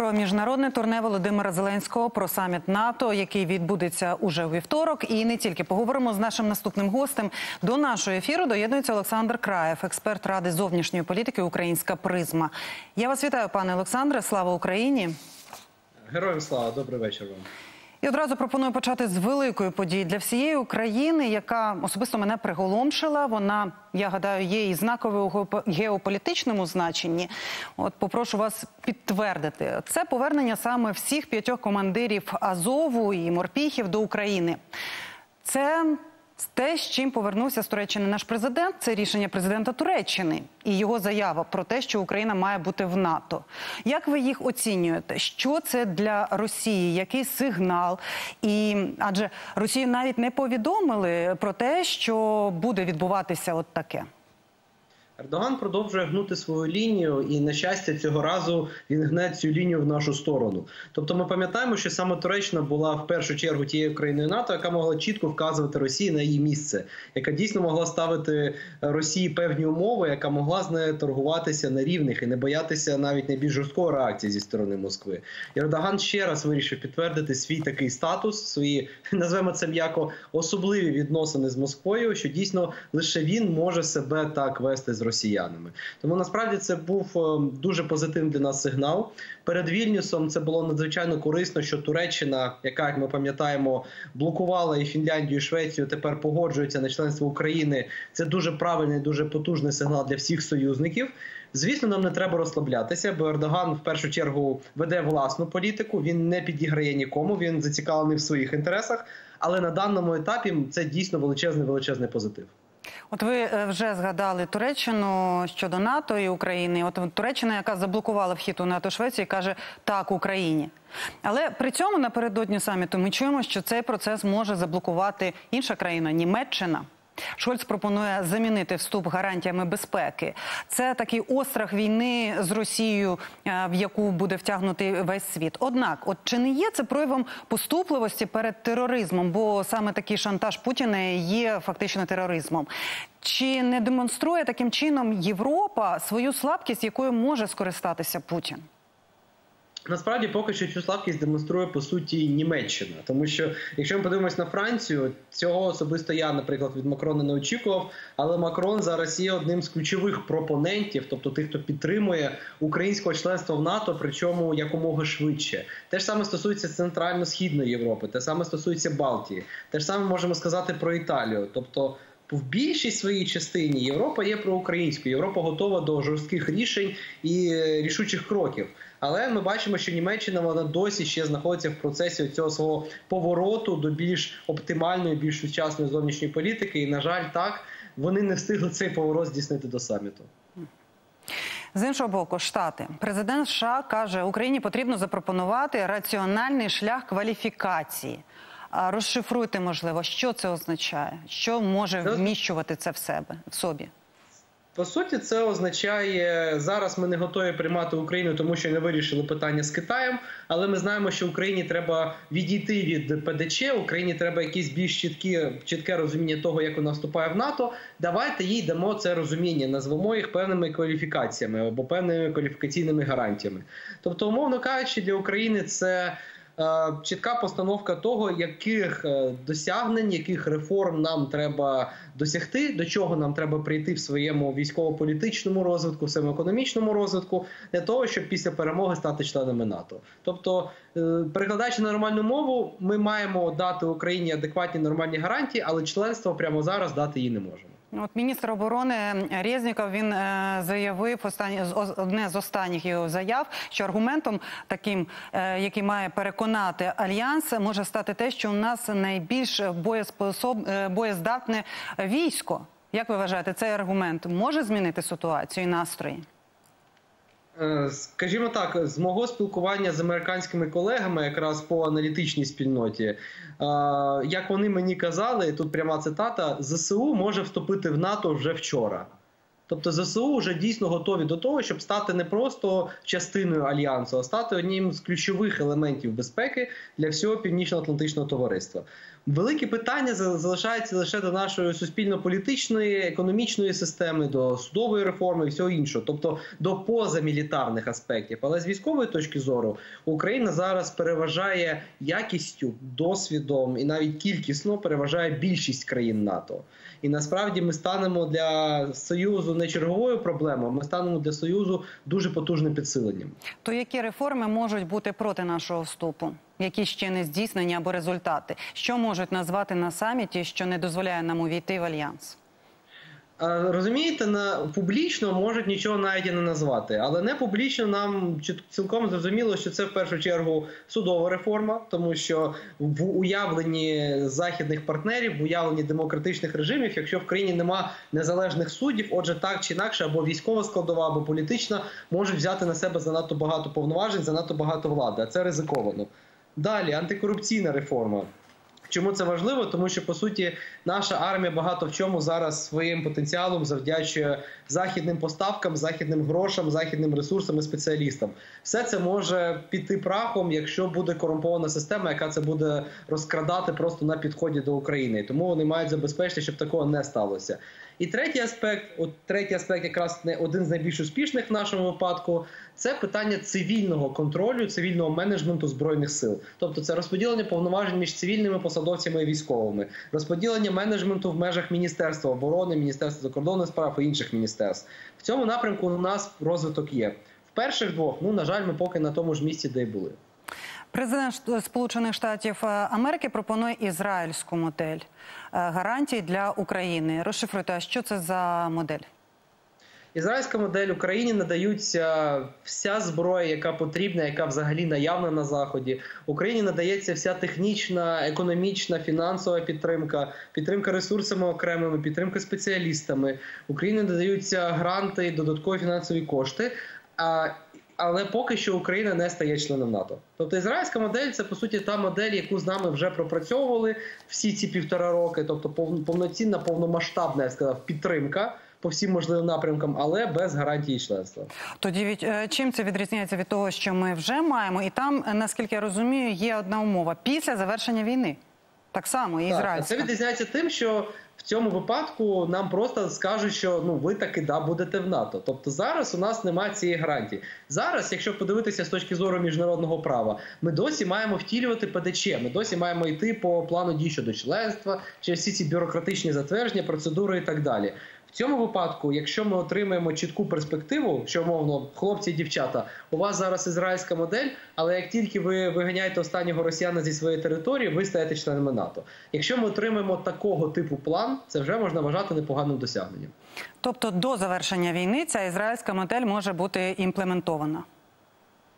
Про міжнародне турне Володимира Зеленського про саміт НАТО, який відбудеться уже у вівторок, і не тільки поговоримо з нашим наступним гостем. До нашого ефіру доєднується Олександр Краєв, експерт ради зовнішньої політики Українська призма. Я вас вітаю, пане Олександре. Слава Україні! Героям слава, добрий вечір вам. І одразу пропоную почати з великої події для всієї України, яка особисто мене приголомшила. Вона, я гадаю, є і знаковою у геополітичному значенні. От попрошу вас підтвердити це повернення саме всіх п'ятьох командирів Азову і морпіхів до України. Це те, з чим повернувся з Туреччини наш президент, це рішення президента Туреччини і його заява про те, що Україна має бути в НАТО. Як ви їх оцінюєте? Що це для Росії? Який сигнал? І адже Росію навіть не повідомили про те, що буде відбуватися от таке. Ердоган продовжує гнути свою лінію, і на щастя, цього разу він гне цю лінію в нашу сторону. Тобто, ми пам'ятаємо, що саме Туреччина була в першу чергу тією країною НАТО, яка могла чітко вказувати Росії на її місце, яка дійсно могла ставити Росії певні умови, яка могла з нею торгуватися на рівних і не боятися навіть найбільш жорсткої реакції зі сторони Москви. Ердоган ще раз вирішив підтвердити свій такий статус, свої назвемо це м'яко особливі відносини з Москвою, що дійсно лише він може себе так вести з росіянами. Тому насправді це був е, дуже позитивний для нас сигнал. Перед Вільнюсом це було надзвичайно корисно, що Туреччина, яка як ми пам'ятаємо, блокувала і Фінляндію, і Швецію, тепер погоджується на членство України. Це дуже правильний, дуже потужний сигнал для всіх союзників. Звісно, нам не треба розслаблятися, бо Ердоган в першу чергу веде власну політику. Він не підіграє нікому. Він зацікавлений в своїх інтересах. Але на даному етапі це дійсно величезний величезний позитив. От ви е, вже згадали Туреччину щодо НАТО і України. От Туреччина, яка заблокувала вхід у НАТО Швеції, каже так Україні. Але при цьому напередодні саміту ми чуємо, що цей процес може заблокувати інша країна Німеччина. Шольц пропонує замінити вступ гарантіями безпеки. Це такий острах війни з Росією, е, в яку буде втягнутий весь світ. Однак, от чи не є це проявом поступливості перед тероризмом? Бо саме такий шантаж Путіна є фактично тероризмом. Чи не демонструє таким чином Європа свою слабкість, якою може скористатися Путін? Насправді поки що цю слабкість демонструє по суті Німеччина, тому що якщо ми подивимось на Францію, цього особисто я, наприклад, від Макрона не очікував. Але Макрон зараз є одним з ключових пропонентів, тобто тих, хто підтримує українського членства в НАТО, причому якомога швидше. Те ж саме стосується центрально-східної Європи, те саме стосується Балтії, те ж саме можемо сказати про Італію, тобто. В більшій своїй частині Європа є проукраїнською. Європа готова до жорстких рішень і рішучих кроків. Але ми бачимо, що Німеччина вона досі ще знаходиться в процесі цього свого повороту до більш оптимальної, більш сучасної зовнішньої політики. І на жаль, так вони не встигли цей поворот здійснити до саміту. З іншого боку, штати президент США каже, Україні потрібно запропонувати раціональний шлях кваліфікації. Розшифруйте, можливо, що це означає, що може вміщувати це в себе в собі. По суті, це означає зараз. Ми не готові приймати Україну, тому що не вирішили питання з Китаєм. Але ми знаємо, що Україні треба відійти від ПДЧ. Україні треба якісь більш чіткі чітке розуміння того, як вона вступає в НАТО. Давайте їй дамо це розуміння, назвемо їх певними кваліфікаціями або певними кваліфікаційними гарантіями. Тобто, умовно кажучи, для України це. Е, чітка постановка того, яких е, досягнень, яких реформ нам треба досягти, до чого нам треба прийти в своєму військово-політичному розвитку, в своєму економічному розвитку, для того, щоб після перемоги стати членами НАТО. Тобто, е, перекладаючи на нормальну мову, ми маємо дати Україні адекватні нормальні гарантії, але членство прямо зараз дати їй не можемо. От міністр оборони Резніков він е, заявив останні одне з останніх його заяв, що аргументом таким, е, який має переконати альянс, може стати те, що у нас найбільш боєспособ, е, боєздатне військо. Як ви вважаєте, цей аргумент може змінити ситуацію і настрої? Е, скажімо так, з мого спілкування з американськими колегами, якраз по аналітичній спільноті, е, як вони мені казали, тут пряма цитата: ЗСУ може вступити в НАТО вже вчора. Тобто ЗСУ вже дійсно готові до того, щоб стати не просто частиною альянсу, а стати одним з ключових елементів безпеки для всього північно-атлантичного товариства. Великі питання за- залишаються лише до нашої суспільно-політичної, економічної системи, до судової реформи і всього іншого, тобто до позамілітарних аспектів. Але з військової точки зору Україна зараз переважає якістю, досвідом і навіть кількісно переважає більшість країн НАТО. І насправді ми станемо для союзу не черговою проблемою, ми станемо для союзу дуже потужним підсиленням. То які реформи можуть бути проти нашого вступу? Які ще не здійснені або результати? Що можуть назвати на саміті, що не дозволяє нам увійти в альянс? Розумієте, на публічно можуть нічого навіть і не назвати, але не публічно нам цілком зрозуміло, що це в першу чергу судова реформа, тому що в уявленні західних партнерів, в уявленні демократичних режимів, якщо в країні нема незалежних суддів, отже, так чи інакше, або військова складова, або політична, можуть взяти на себе занадто багато повноважень, занадто багато влади. А це ризиковано. Далі антикорупційна реформа. Чому це важливо? Тому що по суті наша армія багато в чому зараз своїм потенціалом завдячує західним поставкам, західним грошам, західним ресурсам і спеціалістам. Все це може піти прахом, якщо буде корумпована система, яка це буде розкрадати просто на підході до України. Тому вони мають забезпечити, щоб такого не сталося. І третій аспект, от третій аспект, якраз не один з найбільш успішних в нашому випадку, це питання цивільного контролю, цивільного менеджменту збройних сил. Тобто, це розподілення повноважень між цивільними посадовцями і військовими, розподілення менеджменту в межах Міністерства оборони, Міністерства закордонних справ і інших міністерств. В цьому напрямку у нас розвиток є. В перших двох, ну на жаль, ми поки на тому ж місці, де й були. Президент Сполучених Штатів е, Америки пропонує ізраїльську модель е, гарантій для України. Розшифруйте, а що це за модель? Ізраїльська модель Україні надаються вся зброя, яка потрібна, яка взагалі наявна на заході. Україні надається вся технічна, економічна, фінансова підтримка, підтримка ресурсами окремими, підтримка спеціалістами. Україні надаються гранти, додаткові фінансові кошти. Але поки що Україна не стає членом НАТО. Тобто ізраїльська модель це по суті та модель, яку з нами вже пропрацьовували всі ці півтора роки. Тобто повноцінна, повномасштабна, я сказав, підтримка по всім можливим напрямкам, але без гарантії членства. Тоді від е, чим це відрізняється від того, що ми вже маємо? І там, наскільки я розумію, є одна умова після завершення війни. Так само і ізраїльська. це відрізняється тим, що в цьому випадку нам просто скажуть, що ну ви таки да будете в НАТО. Тобто зараз у нас немає цієї гарантії. Зараз, якщо подивитися з точки зору міжнародного права, ми досі маємо втілювати ПДЧ. Ми досі маємо йти по плану дій щодо членства, через всі ці бюрократичні затвердження, процедури і так далі. В цьому випадку, якщо ми отримаємо чітку перспективу, що мовно, хлопці і дівчата, у вас зараз ізраїльська модель, але як тільки ви виганяєте останнього росіяна зі своєї території, ви стаєте членами НАТО. Якщо ми отримаємо такого типу план, це вже можна вважати непоганим досягненням. Тобто до завершення війни ця ізраїльська модель може бути імплементована.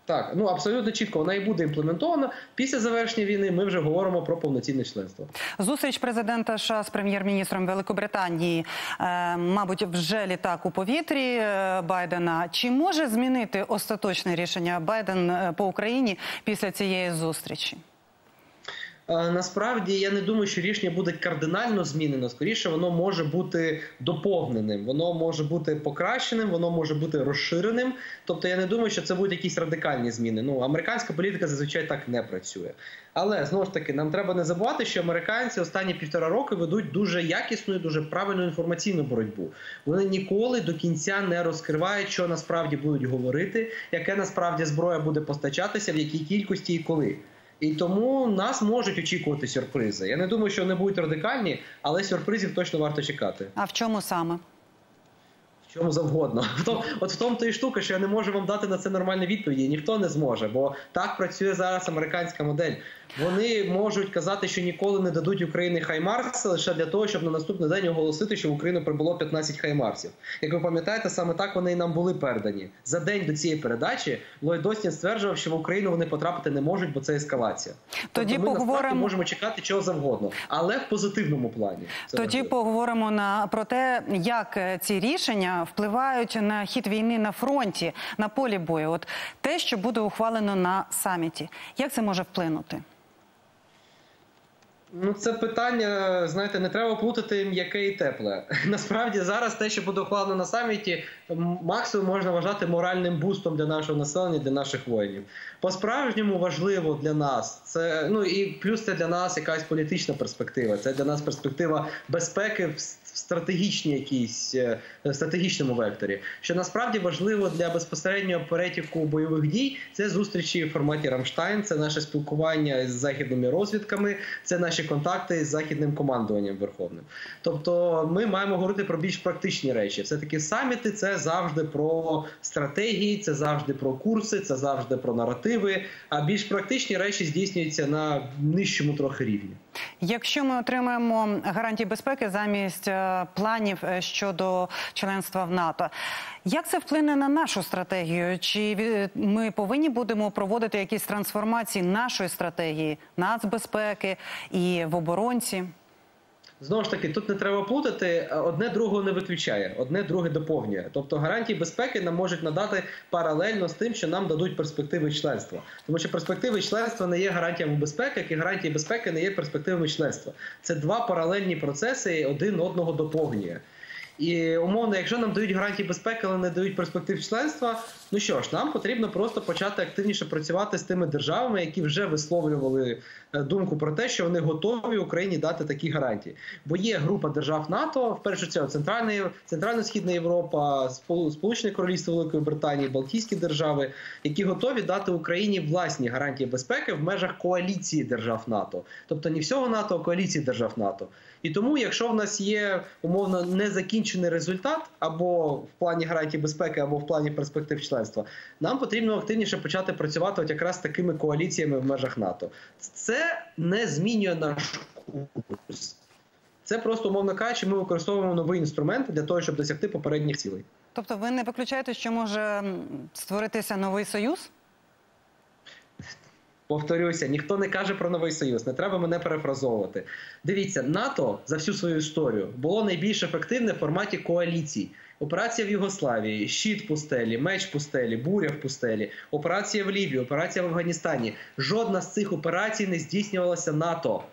Так, ну абсолютно чітко вона і буде імплементована. Після завершення війни ми вже говоримо про повноцінне членство. Зустріч президента США з прем'єр-міністром Великобританії, е, мабуть, вже літак у повітрі е, Байдена. Чи може змінити остаточне рішення Байден е, по Україні після цієї зустрічі? Е, Насправді я не думаю, що рішення буде кардинально змінено. Скоріше, воно може бути доповненим, воно може бути покращеним, воно може бути розширеним. Тобто, я не думаю, що це будуть якісь радикальні зміни. Ну, американська політика зазвичай так не працює. Але знову ж таки, нам треба не забувати, що американці останні півтора роки ведуть дуже якісну і дуже правильну інформаційну боротьбу. Вони ніколи до кінця не розкривають, що насправді будуть говорити, яке насправді зброя буде постачатися, в якій кількості і коли. І тому нас можуть очікувати сюрпризи. Я не думаю, що вони будуть радикальні, але сюрпризів точно варто чекати. А в чому саме? В чому завгодно. В от в тому то і штука, що я не можу вам дати на це нормальні відповіді. Ніхто не зможе, бо так працює зараз американська модель. Вони можуть казати, що ніколи не дадуть Україні хаймарси лише для того, щоб на наступний день оголосити, що в Україну прибуло 15 хаймарсів. Як ви пам'ятаєте, саме так вони і нам були передані. За день до цієї передачі Ллойд Остін стверджував, що в Україну вони потрапити не можуть, бо це ескалація. Тоді тобто ми поговоримо- можемо чекати чого завгодно, але в позитивному плані. Тоді важливо. поговоримо на про те, як е, ці рішення впливають на хід війни на фронті, на полі бою. От те, що буде ухвалено на саміті, як це може вплинути? Ну, це питання, знаєте, не треба плутати м'яке і тепле. Насправді зараз те, що буде ухвалено на саміті, максимум можна вважати моральним бустом для нашого населення, для наших воїнів. По-справжньому важливо для нас це ну і плюс це для нас якась політична перспектива. Це для нас перспектива безпеки с- в стратегічній якійсь е, стратегічному векторі. Що насправді важливо для безпосереднього перетіку бойових дій, це зустрічі в форматі Рамштайн, це наше спілкування з західними розвідками, це наші контакти з західним командуванням верховним. Тобто, ми маємо говорити про більш практичні речі. Все таки саміти це завжди про стратегії, це завжди про курси, це завжди про наративи. А більш практичні речі здійснюються на нижчому трохи рівні. Якщо ми отримаємо гарантії безпеки замість е, планів е, щодо членства в НАТО, як це вплине на нашу стратегію? Чи ми повинні будемо проводити якісь трансформації нашої стратегії нацбезпеки і в оборонці? Знову ж таки, тут не треба плутати, одне другого не виключає, одне друге доповнює. Тобто гарантії безпеки нам можуть надати паралельно з тим, що нам дадуть перспективи членства. Тому що перспективи членства не є гарантіями безпеки, як і гарантії безпеки не є перспективами членства. Це два паралельні процеси, і один одного доповнює. І умовно, якщо нам дають гарантії безпеки, але не дають перспектив членства, ну що ж, нам потрібно просто почати активніше працювати з тими державами, які вже висловлювали е, думку про те, що вони готові Україні дати такі гарантії. Бо є група держав НАТО, в першу чергу Центральна, Центрально-Східна Європа, Сполучене Королівство Великої Британії, Балтійські держави, які готові дати Україні власні гарантії безпеки в межах коаліції держав НАТО, тобто не всього НАТО, а коаліції держав НАТО. І тому, якщо в нас є умовно незакінчений результат або в плані гарантій безпеки, або в плані перспектив членства, нам потрібно активніше почати працювати от якраз такими коаліціями в межах НАТО. Це не змінює наш курс. Це просто, умовно кажучи, ми використовуємо новий інструмент для того, щоб досягти попередніх цілей. Тобто, ви не виключаєте, що може створитися новий союз? Повторюся, ніхто не каже про новий союз, не треба мене перефразовувати. Дивіться, НАТО за всю свою історію було найбільш ефективне в форматі коаліцій. Операція в Югославії, щит пустелі, меч пустелі, буря в пустелі, операція в Лівії, операція в Афганістані. Жодна з цих операцій не здійснювалася НАТО.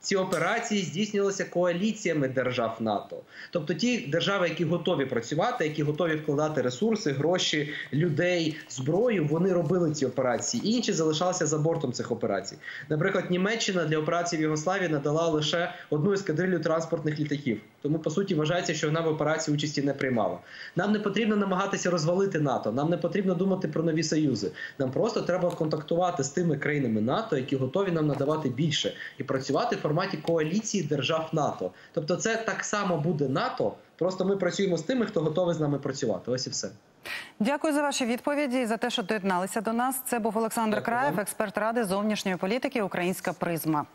Ці операції здійснювалися коаліціями держав НАТО, тобто ті держави, які готові працювати, які готові вкладати ресурси, гроші, людей, зброю, вони робили ці операції. Інші залишалися за бортом цих операцій. Наприклад, Німеччина для операції в Югославії надала лише одну ескадрилью транспортних літаків. Тому по суті вважається, що вона в операції участі не приймала. Нам не потрібно намагатися розвалити НАТО. Нам не потрібно думати про нові союзи. Нам просто треба контактувати з тими країнами НАТО, які готові нам надавати більше, і працювати в форматі коаліції держав НАТО. Тобто, це так само буде НАТО. Просто ми працюємо з тими, хто готовий з нами працювати. Ось і все. Дякую за ваші відповіді і за те, що доєдналися до нас. Це був Олександр Дякую Краєв, вам. експерт ради зовнішньої політики Українська призма.